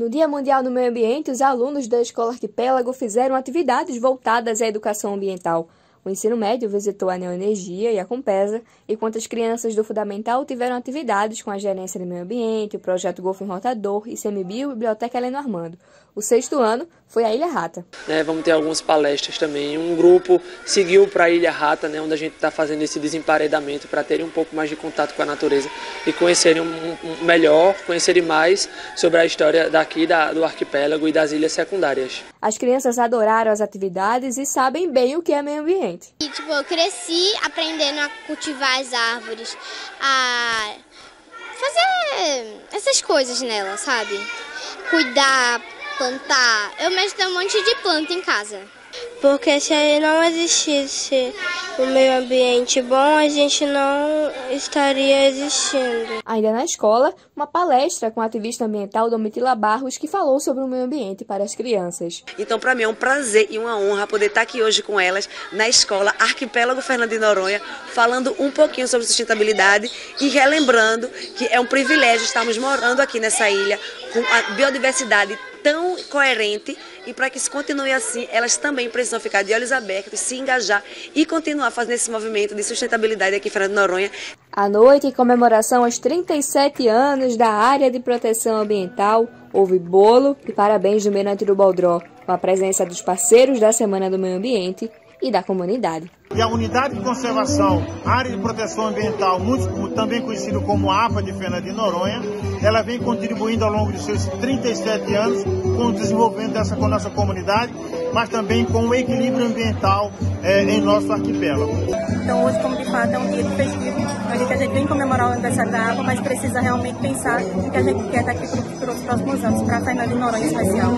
No Dia Mundial do Meio Ambiente, os alunos da Escola Arquipélago fizeram atividades voltadas à educação ambiental. O ensino médio visitou a Neoenergia e a Compesa, enquanto as crianças do Fundamental tiveram atividades com a Gerência do Meio Ambiente, o Projeto Golfo Rotador, ICMBio e Biblioteca Heleno Armando. O sexto ano foi a Ilha Rata. É, vamos ter algumas palestras também. Um grupo seguiu para a Ilha Rata, né, onde a gente está fazendo esse desemparedamento para terem um pouco mais de contato com a natureza e conhecerem um, um melhor, conhecerem mais sobre a história daqui da, do arquipélago e das ilhas secundárias. As crianças adoraram as atividades e sabem bem o que é meio ambiente. E, tipo, eu cresci aprendendo a cultivar as árvores, a fazer essas coisas nela, sabe? Cuidar, plantar. Eu mesmo tenho um monte de planta em casa. Porque se não existisse o meio ambiente bom, a gente não estaria existindo. Ainda na escola, uma palestra com a ativista ambiental Domitila Barros que falou sobre o meio ambiente para as crianças. Então, para mim é um prazer e uma honra poder estar aqui hoje com elas na escola Arquipélago Fernando de Noronha, falando um pouquinho sobre sustentabilidade e relembrando que é um privilégio estarmos morando aqui nessa ilha com a biodiversidade tão coerente e para que isso continue assim, elas também precisam ficar de olhos abertos, se engajar e continuar fazendo esse movimento de sustentabilidade aqui em Fernando Noronha. À noite, em comemoração aos 37 anos da área de proteção ambiental, houve bolo e parabéns do Menante do Baldró, com a presença dos parceiros da Semana do Meio Ambiente e da comunidade. E a Unidade de Conservação, Área de Proteção Ambiental, muito, também conhecido como APA de Fernando de Noronha, ela vem contribuindo ao longo de seus 37 anos com o desenvolvimento dessa com nossa comunidade, mas também com o equilíbrio ambiental é, em nosso arquipélago. Então hoje, como de fato é um dia festivo, onde a gente vem comemorar o aniversário da APA, mas precisa realmente pensar o que a gente quer daqui para os próximos anos, para Fernando de Noronha em especial.